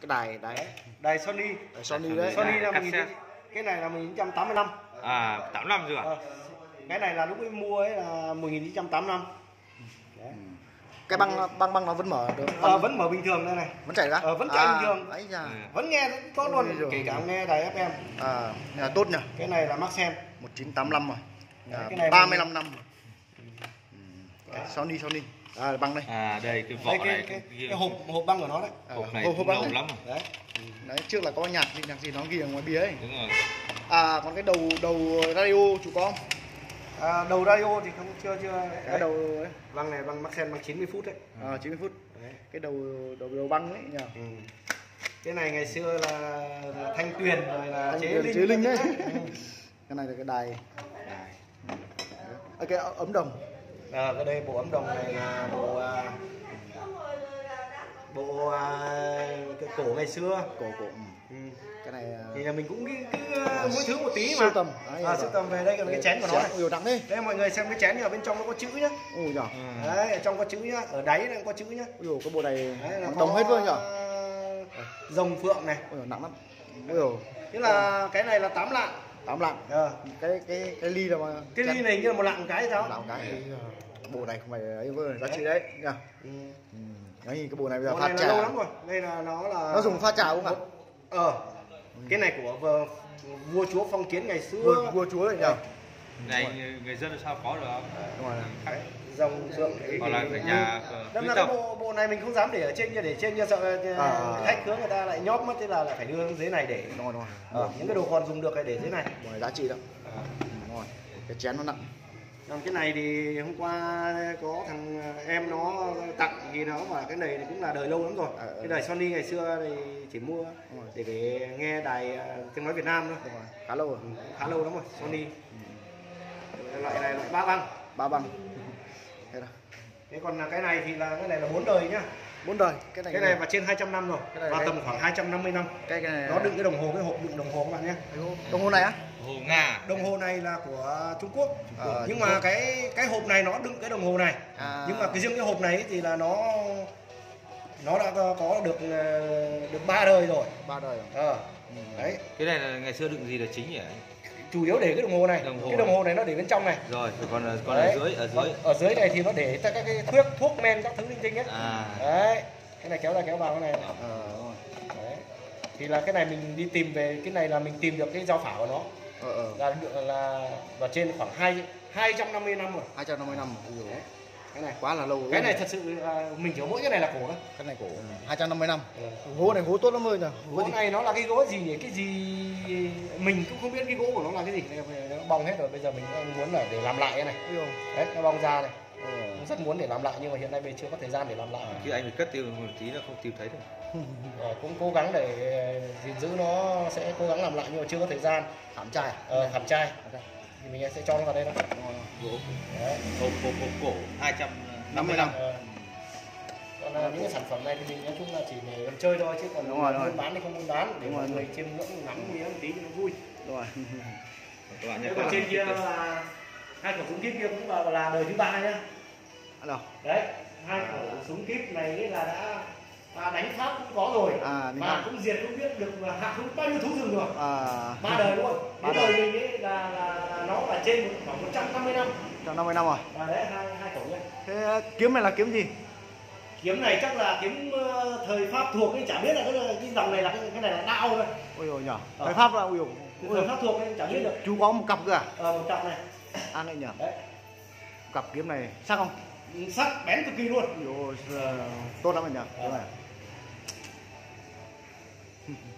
cái đài đài đài Sony. Đài Sony đấy. Sony là Cắt 1000 xe. cái này là 1985 À, 85 rồi à? Ờ, cái này là lúc ấy mua ấy là 1985 Đấy. cái băng băng băng nó vẫn mở được. Ờ, vẫn mở bình thường đây này. Vẫn chảy ra. Ờ, vẫn chạy bình thường. ấy da. Ừ. vẫn nghe rất tốt luôn kể cả nghe đài FM à nhà tốt nhỉ? Cái này là Maxen 1985 rồi. Đấy, à, cái này 35 năm rồi. Ừ. Cái Sony Sony à băng đây À, đây cái vỏ đây cái, này cái, ghi- cái hộp hộp băng của nó đấy à, hộp này hộp, hộp băng lâu đấy. lắm rồi. đấy đấy trước là có nhạc gì nhạc gì nó ghi ở ngoài bia ấy Đúng rồi. à còn cái đầu đầu radio chủ có không à, đầu radio thì không chưa chưa cái đấy. đầu ấy băng này băng Maxen băng 90 phút đấy à, 90 phút đấy cái đầu đầu đầu băng ấy nhỉ ừ. cái này ngày xưa là, là thanh tuyền rồi là Thanh chế Tuyền, linh chế linh đấy. Ừ. cái này là cái đài à, cái ấm đồng à, cái đây bộ ấm đồng này là bộ à, bộ à, cái cổ ngày xưa. Cổ cổ ừ. ừ. cái này à, thì là mình cũng cứ, cứ mỗi thứ một tí mà. sưu tầm. Đấy, à, sưu tầm về đây là cái chén của nó này. ui nặng đấy đây mọi người xem cái chén này ở bên trong nó có chữ nhá. Ui nhỉ Ừ. đấy ở trong có chữ nhá ở đáy này có chữ nhá. Ui dồi, cái bộ này đấy là đồng hết luôn nhỉ? à, rồng phượng này. Ui dồi, nặng lắm. Ui dồi, tức là cái này là tám lạng tám lạng Ờ. cái cái cái ly là mà cái ly này như là một lạng một cái sao lạng cái. Bộ này không phải ấy vơ giá trị đấy. Nhỉ ừ. ừ. đấy cái bộ này bây giờ Bộ là trà lâu lắm rồi. Đây là nó là nó dùng pha trà không ạ? Ờ cái này của vợ, vua chúa phong kiến ngày xưa. Vua vua chúa đấy nhỉ Này người dân sao có được? Không? đúng rồi. Đấy, phượng đấy Hoặc là ở nhà ờ, Đâm ra cái bộ bộ này mình không dám để ở trên kia để trên kia sợ ờ, À. khách khứa người ta lại nhóp mất thế là lại phải đưa dưới này để đúng rồi đúng rồi. Ờ, những cái đồ còn dùng được phải để dưới này. Bộ này giá trị đó ừ, đúng rồi cái chén nó nặng. Còn cái này thì hôm qua có thằng em nó tặng thì nó mà cái này thì cũng là đời lâu lắm rồi. À, ừ. cái đài Sony ngày xưa thì chỉ mua rồi. để về nghe đài ờ, tiếng nói Việt Nam thôi. Rồi khá lâu rồi. Ừ, khá lâu lắm rồi Sony. Loại này loại ba băng. Ba băng đây là thế còn là cái này thì là cái này là bốn đời nhá bốn đời cái này cái này và trên 200 năm rồi Cái này và cái- tầm khoảng 250 năm cái cái này nó đựng cái đồng hồ cái hộp đựng đồng hồ các bạn nhé đồng hồ này á Hồ Nga. đồng hồ này là của Trung Quốc Ờ, nhưng Trung mà Quốc. cái cái hộp này nó đựng cái đồng hồ này À. nhưng mà cái riêng cái hộp này thì là nó nó đã có, được ờ, được ba đời rồi ba đời rồi. ờ Ừ. đấy Cái này là ngày xưa đựng gì là chính nhỉ? Chủ yếu để cái đồng hồ này. Đồng hồ cái đồng hồ này nó để bên trong này. Rồi, còn ở- còn ở Đấy. dưới ở dưới. ở dưới này thì nó để các cái thuốc thuốc men các thứ linh tinh ấy. À. đấy. Cái này kéo ra kéo vào cái này rồi. đấy. Thì là cái này mình đi tìm về cái này là mình tìm được cái giao phả của nó. Ờ ờ. Là được là và trên khoảng hai 250 năm rồi. 250 năm Ui dồi, cái này quá là lâu cái này thật sự là mình chỉ mỗi cái này là cổ thôi. Cái này cổ 250 năm Ừ. gỗ này gỗ tốt lắm ơi nhỉ gỗ này nó là cái gỗ gì nhỉ? Cái gì? Mình cũng không biết cái gỗ của nó là cái gì. Nó bong hết rồi. Bây giờ mình muốn là để làm lại cái này. Đấy nó bong ra này. Ờ. rất muốn để làm lại nhưng mà hiện nay mình chưa có thời gian để làm lại. Chứ anh phải cất tiêu một tí là không tìm thấy được. Ờ, cũng cố gắng để gìn giữ nó sẽ cố gắng làm lại nhưng mà chưa có thời gian. Khảm trai à? ờ, khảm trai. Thì mình sẽ cho nó vào đây đó. Gỗ. đấy. Hộp hộp hộp cổ 250 năm. Ờ. còn là những cái sản phẩm này thì mình nói chung là chỉ để làm chơi thôi chứ còn Đúng rồi, đúng rồi. buôn bán thì không buôn bán để Đúng mọi rồi. người chiêm ngưỡng ngắm một tí cho nó vui Đúng rồi. Các bạn nhé. Còn trên kia là hai khẩu súng kíp kia cũng là, là đời thứ ba nhá Đâu? đấy hai khẩu súng kíp này là đã à, đánh pháp cũng có rồi À, và Pháp. cũng diệt cũng biết được hạ cũng bao nhiêu thú rừng rồi À, ba đời luôn Ba đời. mình ấy là, là, là nó là trên khoảng 150 năm 150 năm rồi. và đấy hai hai này Thế ờ, kiếm này là kiếm gì? kiếm này chắc là kiếm ờ, thời pháp thuộc ấy chả biết là cái, cái dòng này là cái, cái này là đao thôi Ôi dồi nhỉ. Ờ. Thời Pháp là. Cái Ui thời pháp thuộc ấy chả biết được Chú có một cặp cơ à? ờ, một cặp này An đấy nhỉ. đấy Cặp kiếm này sắc không? sắc bén cực kỳ luôn Ui dồi, ờ, tốt lắm rồi nhỉ. Này. Mm-hmm.